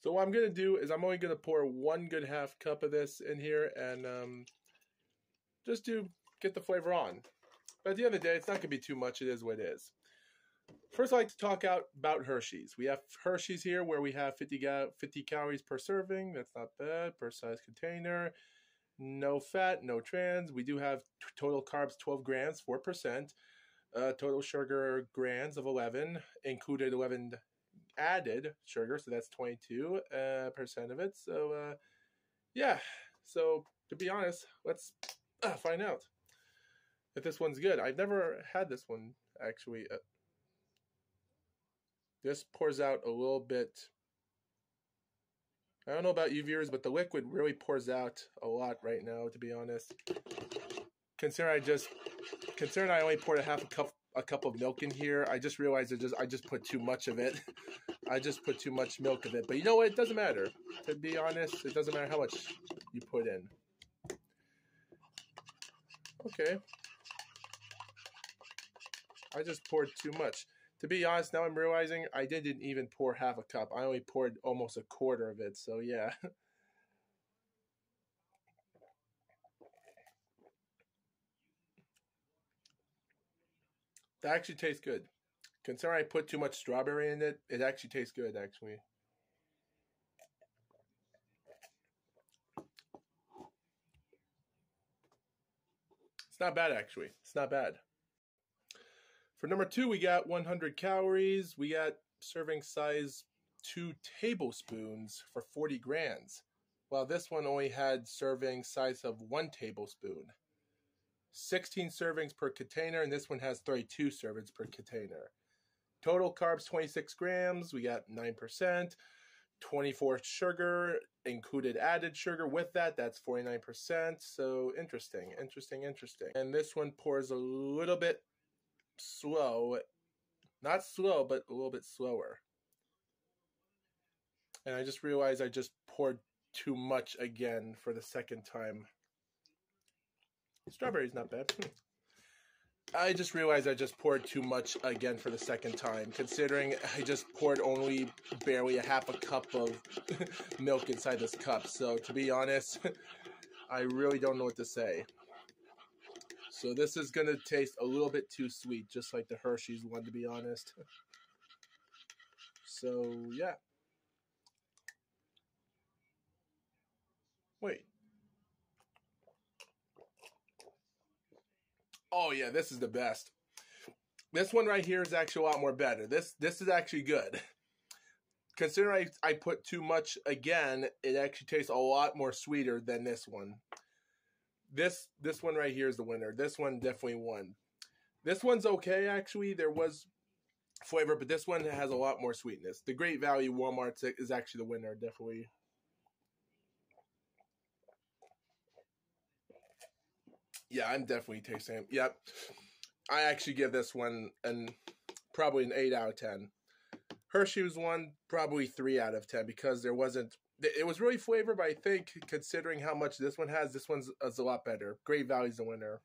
So what I'm gonna do is I'm only gonna pour one good half cup of this in here and um, just to get the flavor on. But at the end of the day, it's not gonna be too much. It is what it is. First, I'd like to talk out about Hershey's. We have Hershey's here where we have 50, 50 calories per serving. That's not bad per size container. No fat, no trans. We do have total carbs 12 grams, 4%. Uh, total sugar grams of 11, included 11 added sugar, so that's 22 uh, percent of it. So, uh, yeah. So to be honest, let's uh, find out if this one's good. I've never had this one actually. Uh, this pours out a little bit. I don't know about you viewers, but the liquid really pours out a lot right now, to be honest. Considering I just, considering I only poured a half a cup, a cup of milk in here, I just realized I just, I just put too much of it. I just put too much milk of it. But you know what? It doesn't matter. To be honest, it doesn't matter how much you put in. Okay. I just poured too much to be honest, now I'm realizing I didn't even pour half a cup. I only poured almost a quarter of it. So yeah. that actually tastes good. Considering I put too much strawberry in it, it actually tastes good actually. It's not bad actually. It's not bad. For number two, we got 100 calories. We got serving size two tablespoons for 40 grams. While this one only had serving size of one tablespoon. 16 servings per container, and this one has 32 servings per container. Total carbs 26 grams. We got 9%. 24 sugar, included added sugar with that. That's 49%. So interesting, interesting, interesting. And this one pours a little bit slow. Not slow, but a little bit slower. And I just realized I just poured too much again for the second time. Strawberry's not bad. Hmm. I just realized I just poured too much again for the second time, considering I just poured only barely a half a cup of milk inside this cup. So, to be honest, I really don't know what to say. So this is going to taste a little bit too sweet, just like the Hershey's one, to be honest. So, yeah. Wait. Oh, yeah, this is the best. This one right here is actually a lot more better. This this is actually good. Considering I, I put too much again, it actually tastes a lot more sweeter than this one this this one right here is the winner. This one definitely won. This one's okay actually. There was flavor, but this one has a lot more sweetness. The Great Value Walmart is actually the winner, definitely. Yeah, I'm definitely tasting. Yep, I actually give this one an probably an eight out of ten. Hershey's one probably three out of ten because there wasn't it was really flavored, but I think considering how much this one has, this one's a lot better. Great Value's the winner.